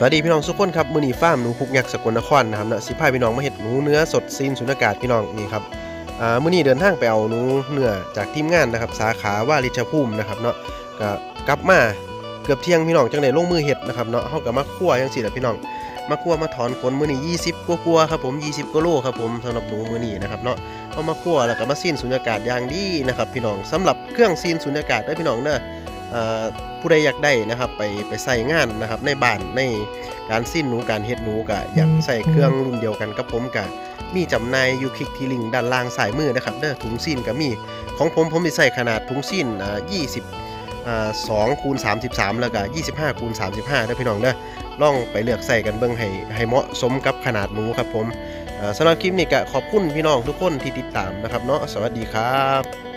สวัสดีพี่น้องทุกคนครับมือนีฟ้าร์มหนูพุกยักษ์สกลนครนะครับเนาะสิพายพี่น้องมาเห็ดหนูเนื้อสดซีนสุญญากาศพี่น้องนี่ครับอ่ามือนีเดินทางไปเอาหนูเนื้อจากทีมงานนะครับสาขาว่าริชภูมินะครับเนาะก็กลับมาเกือบเที่ยงพี่น้องจังได้ลงมือเห็ดนะครับเนาะเฮาก็มาคั่วจังซี่แหละพี่น้องมาคั่วมาถอนขนมือนี้20กว่าๆครับผม20กิโลครับผมสำหรับหนูมือนีนะครับเนาะเอามาคั่วแล้วก็มาซีนสุญญากาศอย่างดีนะครับพี่น้องสำหรับเครื่องซีนสุญญากาศเด้พี่น้องเด้อ ผู้ใดอยากได้นะครับไปไปใส่งานนะครับในบ้านในการสิ้นหนูการเฮ็ดหนูกะอยากใส่เครื่องรุ่นเดียวกันกับผมกะมีจำหน่ายอยู่คลิกที่ลิงก์ด้านล่างสายมือนะครับเด้อถุงซีนก็มีของผมผมสิใส่ขนาดถุงซีนอ่า20อ่า2คูณ33แล้วก็25คูณ35เด้อพี่น้องเด้อลองไปเลือกใส่กันเบิ่งให้ให้เหมาะสมกับขนาดหนูครับผมอ่าสำหรับคลิปนี้ก็ขอบคุณพี่น้องทุกคนที่ติดตามนะครับเนาะสวัสดีครับ